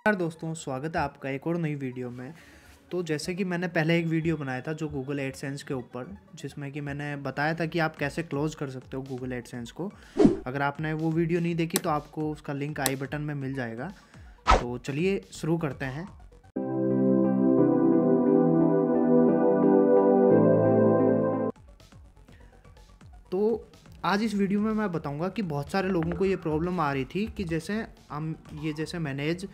नमस्कार दोस्तों, स्वागत है आपका एक और नई वीडियो में। तो जैसे कि मैंने पहले एक वीडियो बनाया था जो गूगल एडसेंस के ऊपर, जिसमें कि मैंने बताया था कि आप कैसे क्लोज कर सकते हो गूगल एडसेंस को। अगर आपने वो वीडियो नहीं देखी तो आपको उसका लिंक आई बटन में मिल जाएगा। तो चलिए शुरू करते हैं। तो आज इस वीडियो में मैं बताऊँगा कि बहुत सारे लोगों को ये प्रॉब्लम आ रही थी कि जैसे हम, ये जैसे मैनेज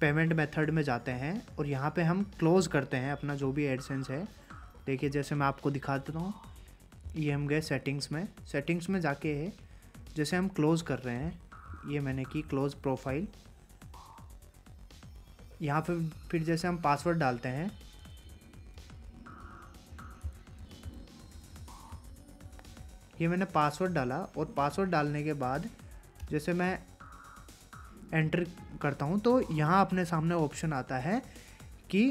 पेमेंट मेथड में जाते हैं और यहाँ पे हम क्लोज करते हैं अपना जो भी एडसेंस है। देखिए, जैसे मैं आपको दिखा देता हूँ, ये हम गए सेटिंग्स में। सेटिंग्स में जाके है जैसे हम क्लोज़ कर रहे हैं, ये मैंने की क्लोज प्रोफ़ाइल यहाँ पे फिर जैसे हम पासवर्ड डालते हैं। ये मैंने पासवर्ड डाला और पासवर्ड डालने के बाद जैसे मैं एंटर करता हूँ तो यहाँ अपने सामने ऑप्शन आता है कि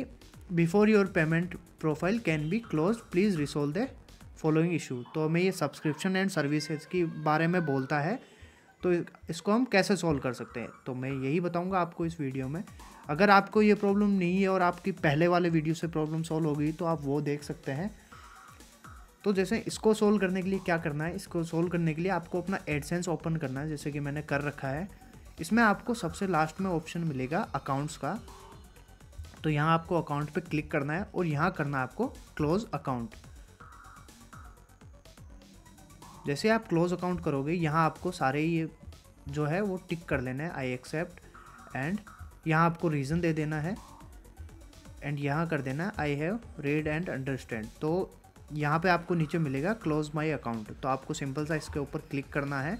before your payment profile can be close please resolve the following issue तो हमें ये सब्सक्रिप्शन एंड सर्विसेज़ के बारे में बोलता है तो इसको हम कैसे सॉल्व कर सकते हैं? तो मैं यही बताऊँगा आपको इस वीडियो में। अगर आपको ये प्रॉब्लम नहीं है और आपकी पहले वाले वीडियो से प्रॉब्लम सॉल्व हो गई तो आप वो देख सकते हैं। तो जैसे इसको सोल्व करने के लिए क्या करना है? इसको सोल्व करने के लिए आपको अपना एडसेंस ओपन करना है, जैसे कि मैंने कर रखा है। इसमें आपको सबसे लास्ट में ऑप्शन मिलेगा अकाउंट्स का। तो यहाँ आपको अकाउंट पे क्लिक करना है और यहाँ करना है आपको क्लोज अकाउंट जैसे आप क्लोज अकाउंट करोगे, यहाँ आपको सारे ये जो है वो टिक कर लेना है आई एक्सेप्ट एंड यहाँ आपको रीज़न दे देना है एंड यहाँ कर देना है I have read and understand तो यहाँ पे आपको नीचे मिलेगा क्लोज माई अकाउंट तो आपको सिंपल सा इसके ऊपर क्लिक करना है।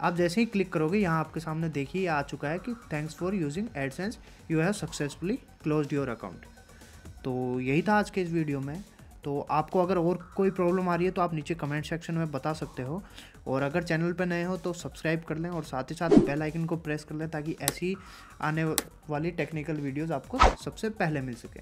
आप जैसे ही क्लिक करोगे, यहाँ आपके सामने देखिए आ चुका है कि thanks for using AdSense you have successfully close your account तो यही था आज के इस वीडियो में। तो आपको अगर और कोई प्रॉब्लम आ रही है तो आप नीचे कमेंट सेक्शन में बता सकते हो। और अगर चैनल पर नए हो तो सब्सक्राइब कर लें और साथ ही साथ बेल आइकन को प्रेस कर लें, ताकि ऐसी आने वाली टेक्निकल वीडियोज़ आपको सबसे पहले मिल सके।